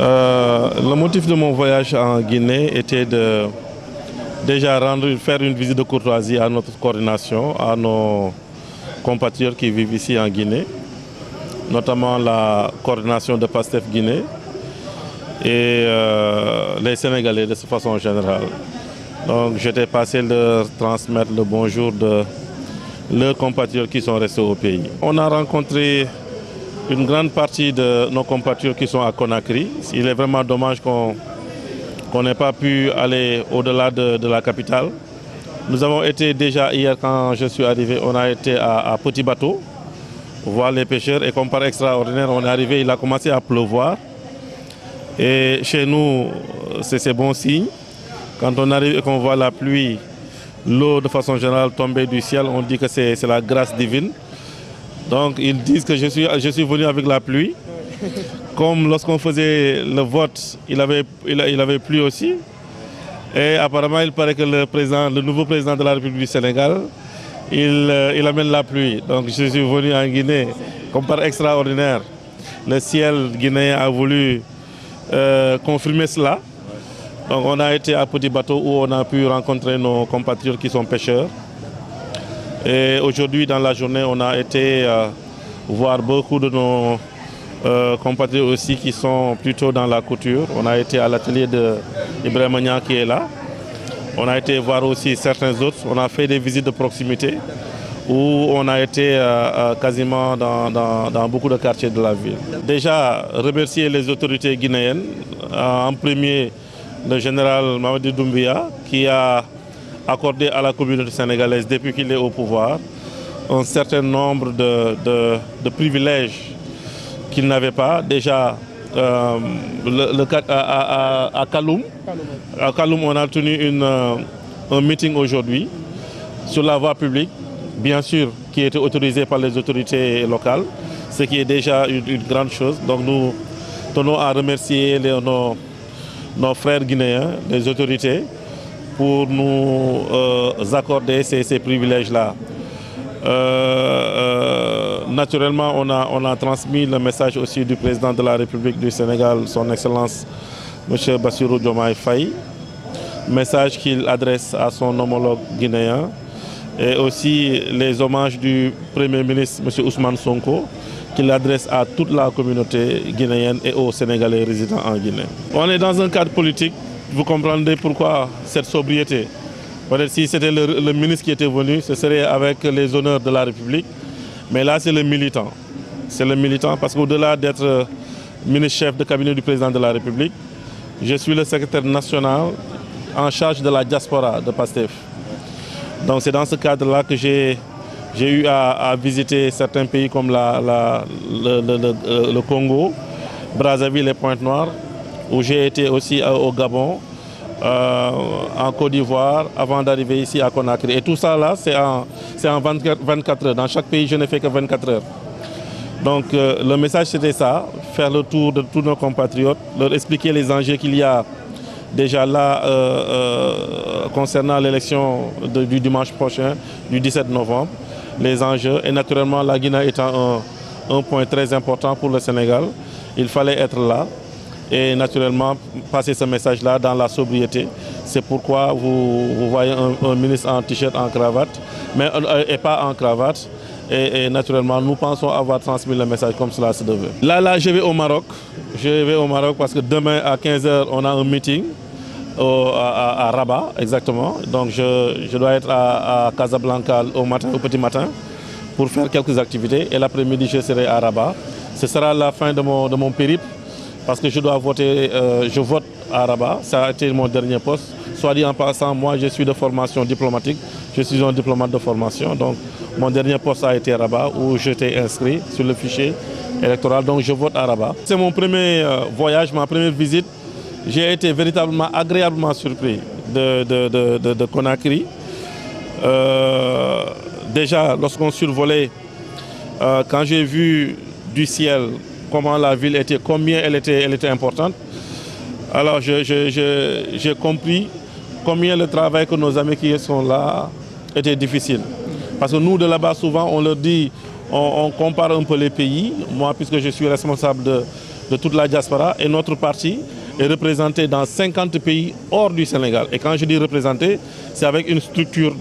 Euh, le motif de mon voyage en Guinée était de déjà rendre, faire une visite de courtoisie à notre coordination, à nos compatriotes qui vivent ici en Guinée, notamment la coordination de PASTEF Guinée et euh, les Sénégalais de façon générale. Donc j'étais passé leur transmettre le bonjour de leurs compatriotes qui sont restés au pays. On a rencontré une grande partie de nos compatriotes qui sont à Conakry. Il est vraiment dommage qu'on n'ait pas pu aller au-delà de, la capitale. Nous avons été déjà hier quand je suis arrivé, on a été à, Petit Bateau, voir les pêcheurs et comme par extraordinaire, on est arrivé, il a commencé à pleuvoir. Et chez nous, c'est bon signe. Quand on arrive et qu'on voit la pluie, l'eau de façon générale tomber du ciel, on dit que c'est la grâce divine. Donc ils disent que je suis, venu avec la pluie. Comme lorsqu'on faisait le vote, il avait, il, plu aussi. Et apparemment, il paraît que le nouveau président de la République du Sénégal, il, euh, il amène la pluie. Donc je suis venu en Guinée, comme par extraordinaire. Le ciel guinéen a voulu euh, confirmer cela. Donc on a été à Petit Bateau où on a pu rencontrer nos compatriotes qui sont pêcheurs. Et aujourd'hui, dans la journée, on a été euh, voir beaucoup de nos euh, compatriotes aussi qui sont plutôt dans la couture. On a été à l'atelier de Ibrahim qui est là. On a été voir aussi certains autres. On a fait des visites de proximité où on a été euh, quasiment dans, beaucoup de quartiers de la ville. Déjà, remercier les autorités guinéennes, en premier le général Mamadou Doumbia, qui a accordé à la communauté sénégalaise depuis qu'il est au pouvoir un certain nombre de, privilèges qu'il n'avait pas. Déjà, euh, à, Kaloum, à Kaloum, on a tenu euh, un meeting aujourd'hui sur la voie publique, bien sûr, qui était autorisé par les autorités locales, ce qui est déjà une, grande chose. Donc nous tenons à remercier nos frères guinéens, les autorités, pour nous euh, accorder ces, privilèges-là. Euh, euh, naturellement, on a, transmis le message aussi du président de la République du Sénégal, son Excellence M. Bassirou Diomaye Faye, message qu'il adresse à son homologue guinéen, et aussi les hommages du Premier ministre M. Ousmane Sonko, qu'il adresse à toute la communauté guinéenne et aux Sénégalais résidant en Guinée. On est dans un cadre politique vous comprendrez pourquoi cette sobriété. Si c'était le, ministre qui était venu, ce serait avec les honneurs de la République. Mais là, c'est le militant. C'est le militant parce qu'au-delà d'être ministre-chef de cabinet du président de la République, je suis le secrétaire national en charge de la diaspora de PASTEF. Donc c'est dans ce cadre-là que j'ai eu à, visiter certains pays comme le, le, Congo, Brazzaville et Pointe-Noire, où j'ai été aussi euh, au Gabon, euh, en Côte d'Ivoire, avant d'arriver ici à Conakry. Et tout ça là, c'est en, en 24, heures. Dans chaque pays, je n'ai fait que 24 heures. Donc euh, le message c'était ça, faire le tour de tous nos compatriotes, leur expliquer les enjeux qu'il y a déjà là concernant l'élection du dimanche prochain, du 17 novembre, les enjeux. Et naturellement, la Guinée étant un point très important pour le Sénégal, il fallait être là et naturellement passer ce message-là dans la sobriété. C'est pourquoi vous, voyez un, ministre en t-shirt, en cravate, mais euh, et pas en cravate. Et, naturellement, nous pensons avoir transmis le message comme cela se devait. Là, là, je vais au Maroc. Je vais au Maroc parce que demain à 15h, on a un meeting à, Rabat, exactement. Donc, je, dois être à, Casablanca au, petit matin pour faire quelques activités. Et l'après-midi, je serai à Rabat. Ce sera la fin de mon périple parce que je dois voter, euh, je vote à Rabat, ça a été mon dernier poste. Soit dit en passant, moi je suis de formation diplomatique, je suis un diplomate de formation, donc mon dernier poste a été à Rabat où j'étais inscrit sur le fichier électoral, donc je vote à Rabat. C'est mon premier euh, voyage, ma première visite. J'ai été véritablement agréablement surpris de, Conakry. Euh, déjà, lorsqu'on survolait, quand j'ai vu du ciel comment la ville était, combien elle était, elle était importante. Alors j'ai compris combien le travail que nos amis qui sont là était difficile. Parce que nous, de là-bas, souvent, on leur dit, on, compare un peu les pays. Moi, puisque je suis responsable de, de toute la diaspora et notre parti est représenté dans 50 pays hors du Sénégal. Et quand je dis représenté, c'est avec une structure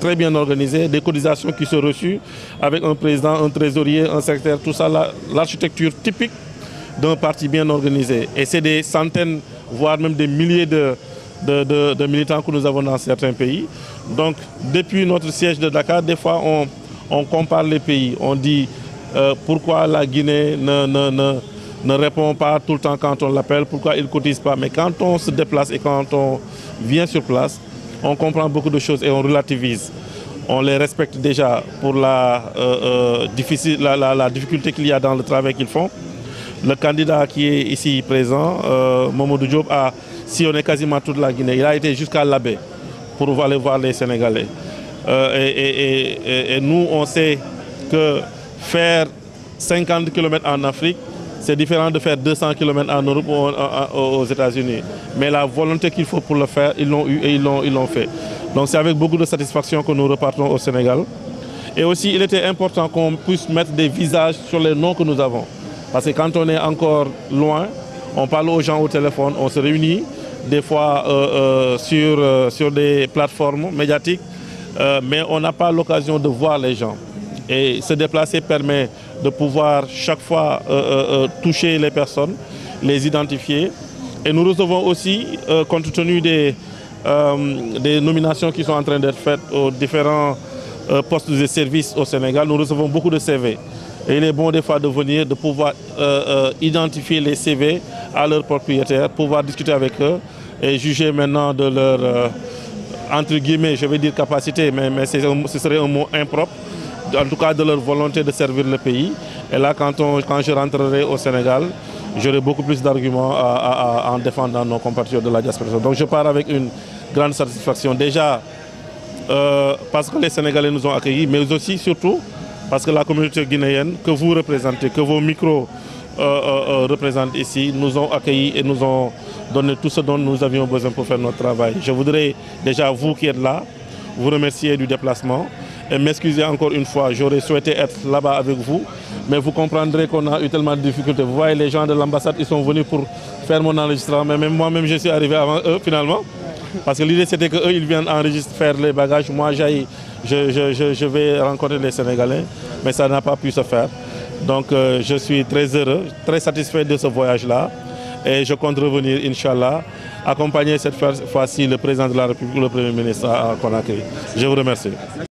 très bien organisée, des cotisations qui sont reçues, avec un président, un trésorier, un secrétaire, tout ça, l'architecture typique d'un parti bien organisé. Et c'est des centaines, voire même des milliers de, de, militants que nous avons dans certains pays. Donc, depuis notre siège de Dakar, des fois, on, on compare les pays. On dit euh, pourquoi la Guinée ne, ne, répond pas tout le temps quand on l'appelle, pourquoi il ne cotise pas? Mais quand on se déplace et quand on vient sur place, on comprend beaucoup de choses et on relativise. On les respecte déjà pour la, euh, euh, difficulté qu'il y a dans le travail qu'ils font. Le candidat qui est ici présent, euh, Momodou a sillonné quasiment toute la Guinée. Il a été jusqu'à l'abbé pour aller voir les Sénégalais. Euh, et, et, nous, on sait que faire 50 km en Afrique, c'est différent de faire 200 km en Europe ou aux États-Unis. Mais la volonté qu'il faut pour le faire, ils l'ont eu et ils l'ont fait. Donc c'est avec beaucoup de satisfaction que nous repartons au Sénégal. Et aussi, il était important qu'on puisse mettre des visages sur les noms que nous avons. Parce que quand on est encore loin, on parle aux gens au téléphone, on se réunit des fois euh, euh, sur, euh, sur des plateformes médiatiques, mais on n'a pas l'occasion de voir les gens. Et se déplacer permet de pouvoir chaque fois euh, toucher les personnes, les identifier. Et nous recevons aussi, compte tenu des, nominations qui sont en train d'être faites aux différents postes de service au Sénégal, nous recevons beaucoup de CV. Et il est bon des fois de venir, de pouvoir euh, euh, identifier les CV à leurs propriétaires, pouvoir discuter avec eux et juger maintenant de leur, euh, entre guillemets, je vais dire capacité, mais, mais ce serait un mot impropre, en tout cas de leur volonté de servir le pays. Et là, quand, je rentrerai au Sénégal, j'aurai beaucoup plus d'arguments en défendant nos compatriotes de la diaspora. Donc je pars avec une grande satisfaction. Déjà, euh, parce que les Sénégalais nous ont accueillis, mais aussi, surtout, parce que la communauté guinéenne que vous représentez, que vos micros euh, euh, représentent ici, nous ont accueillis et nous ont donné tout ce dont nous avions besoin pour faire notre travail. Je voudrais déjà, vous qui êtes là, vous remercier du déplacement et m'excuser encore une fois. J'aurais souhaité être là-bas avec vous, mais vous comprendrez qu'on a eu tellement de difficultés. Vous voyez, les gens de l'ambassade, ils sont venus pour faire mon enregistrement, mais même moi-même, je suis arrivé avant eux finalement. Parce que l'idée, c'était qu'eux, ils viennent enregistrer, faire les bagages. Moi, je, je, je, je, vais rencontrer les Sénégalais, mais ça n'a pas pu se faire. Donc, euh, je suis très heureux, très satisfait de ce voyage-là. Et je compte revenir, Inch'Allah, accompagner cette fois-ci le président de la République, le Premier ministre à Conakry. Je vous remercie.